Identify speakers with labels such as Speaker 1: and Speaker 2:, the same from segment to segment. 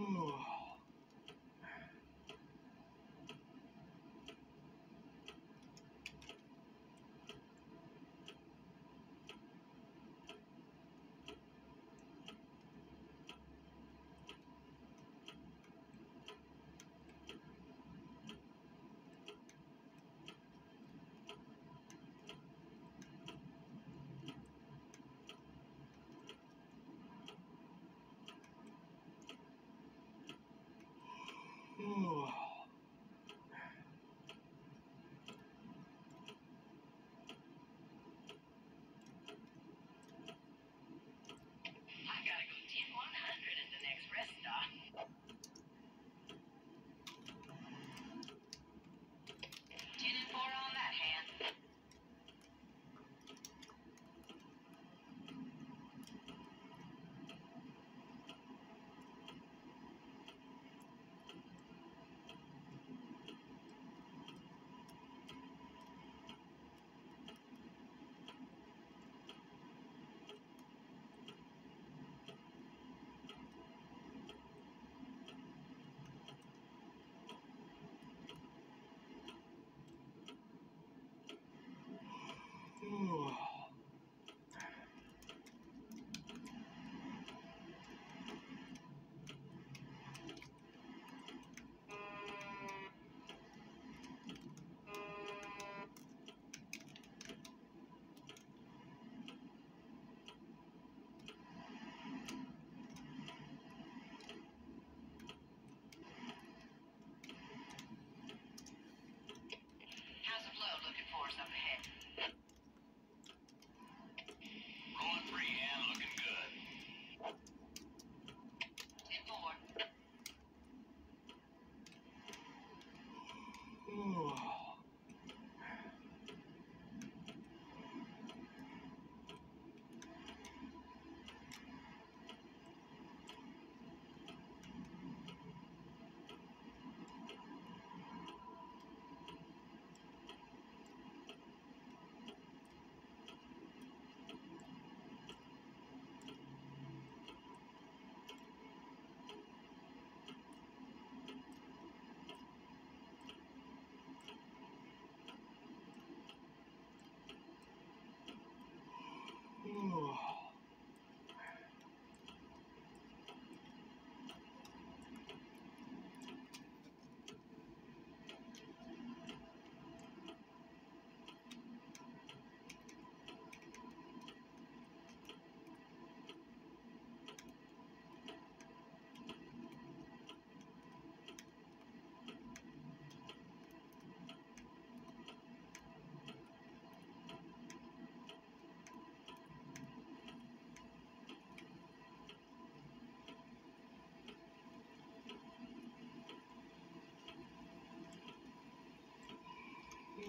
Speaker 1: Uh. of something.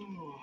Speaker 1: Hum.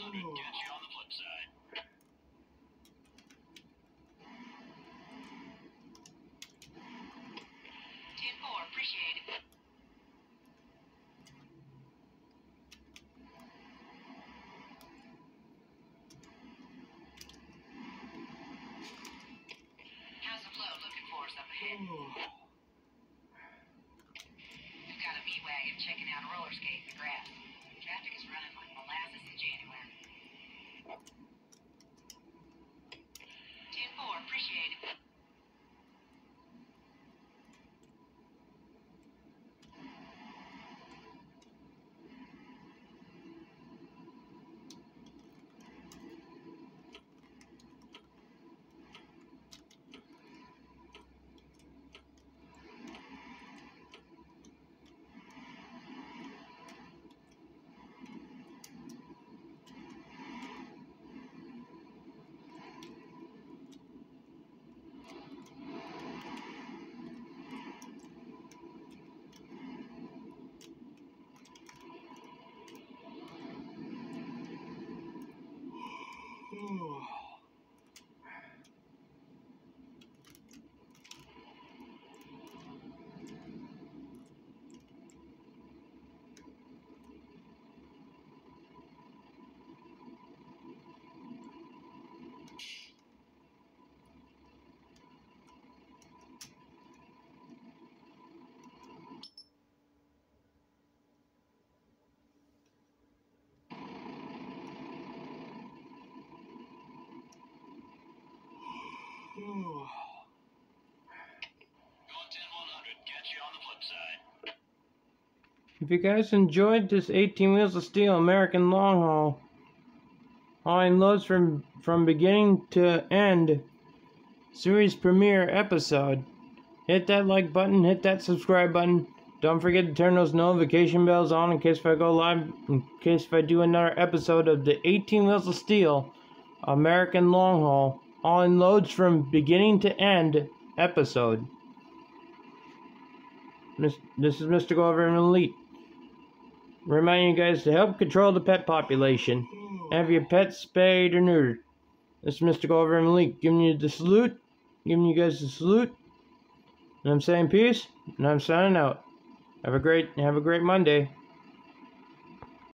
Speaker 2: Going Going
Speaker 3: If you guys enjoyed this 18 Wheels of Steel American Long Haul, hauling loads from, from beginning to end, series premiere episode, hit that like button, hit that subscribe button. Don't forget to turn those notification bells on in case if I go live, in case if I do another episode of the 18 Wheels of Steel American Long Haul, hauling loads from beginning to end episode. This, this is Mr. Goldraven Elite. Reminding you guys to help control the pet population. Have your pets spayed or neutered. This is Mr. Goldraven Elite giving you the salute. Giving you guys the salute. And I'm saying peace. And I'm signing out. Have a great have a great Monday.